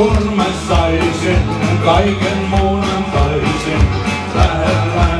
kun mä saisin kaiken muun antaisin lähellä.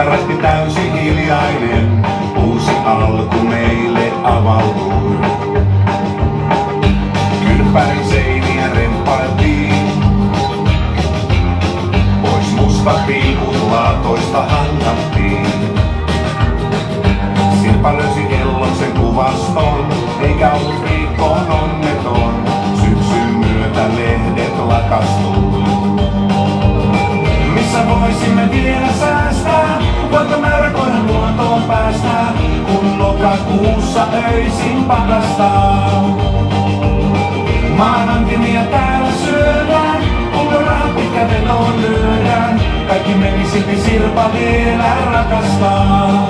ylärätti täysin hiljainen. Uusi alku meille avautui. Kylppärin seiniä rempailtiin. Pois mustat pilkut laatoista hangattiin. Sirpa löysi Elloksen kuvaston, eikä ollut viikkoon onneton. Syksyn myötä lehdet lakastui. Päästää, kun lokakuussa öisin pakastaa. Maanantimia täällä syödään, rahat pitkä vetoon lyödään. Kaikki meni silti Sirpa vielä rakastaa.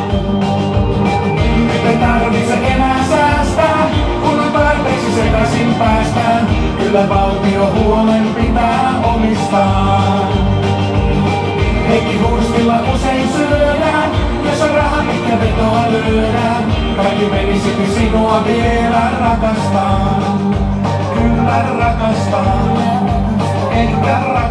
Nyt ei tarvitse enää säästää, kun on tarpeeksi sekaisin päästään. Kyllä valtio huolen pitää omistaa. Vetoa lyödään. Kaikki meni silti sinua vielä rakastaa. Kyllä rakastaa, ehkä rakastaa.